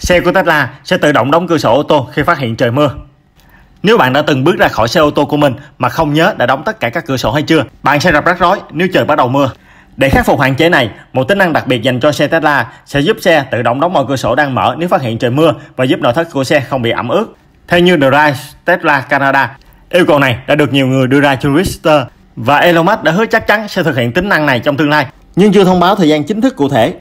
Xe của Tesla sẽ tự động đóng cửa sổ ô tô khi phát hiện trời mưa. Nếu bạn đã từng bước ra khỏi xe ô tô của mình mà không nhớ đã đóng tất cả các cửa sổ hay chưa, bạn sẽ gặp rắc rối nếu trời bắt đầu mưa. Để khắc phục hạn chế này, một tính năng đặc biệt dành cho xe Tesla sẽ giúp xe tự động đóng mọi cửa sổ đang mở nếu phát hiện trời mưa và giúp nội thất của xe không bị ẩm ướt. Theo như Drive Tesla Canada, yêu cầu này đã được nhiều người đưa ra trên Twitter và Elon Musk đã hứa chắc chắn sẽ thực hiện tính năng này trong tương lai, nhưng chưa thông báo thời gian chính thức cụ thể.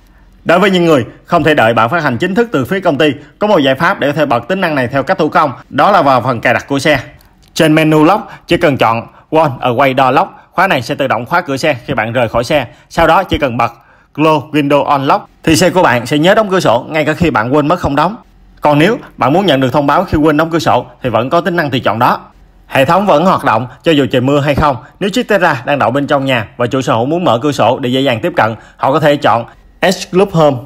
Đối với những người không thể đợi bản phát hành chính thức từ phía công ty, có một giải pháp để có thể bật tính năng này theo cách thủ công, đó là vào phần cài đặt của xe. Trên menu lock, chỉ cần chọn One Away Door Lock, khóa này sẽ tự động khóa cửa xe khi bạn rời khỏi xe. Sau đó chỉ cần bật Close Window Unlock thì xe của bạn sẽ nhớ đóng cửa sổ ngay cả khi bạn quên mất không đóng. Còn nếu bạn muốn nhận được thông báo khi quên đóng cửa sổ thì vẫn có tính năng tùy chọn đó. Hệ thống vẫn hoạt động cho dù trời mưa hay không. Nếu chiếc Tesla đang đậu bên trong nhà và chủ sở hữu muốn mở cửa sổ để dễ dàng tiếp cận, họ có thể chọn S Club Home.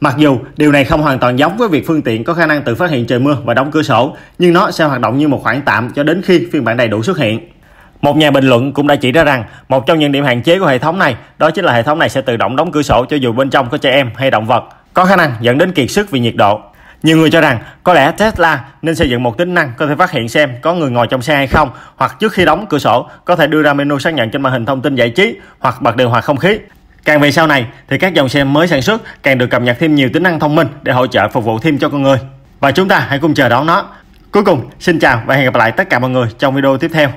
Mặc dù điều này không hoàn toàn giống với việc phương tiện có khả năng tự phát hiện trời mưa và đóng cửa sổ, nhưng nó sẽ hoạt động như một khoản tạm cho đến khi phiên bản đầy đủ xuất hiện. Một nhà bình luận cũng đã chỉ ra rằng một trong những điểm hạn chế của hệ thống này đó chính là hệ thống này sẽ tự động đóng cửa sổ cho dù bên trong có trẻ em hay động vật, có khả năng dẫn đến kiệt sức vì nhiệt độ. Nhiều người cho rằng có lẽ Tesla nên xây dựng một tính năng có thể phát hiện xem có người ngồi trong xe hay không, hoặc trước khi đóng cửa sổ có thể đưa ra menu xác nhận trên màn hình thông tin giải trí hoặc bật điều hòa không khí. Càng về sau này thì các dòng xe mới sản xuất càng được cập nhật thêm nhiều tính năng thông minh để hỗ trợ phục vụ thêm cho con người. Và chúng ta hãy cùng chờ đón nó. Cuối cùng, xin chào và hẹn gặp lại tất cả mọi người trong video tiếp theo.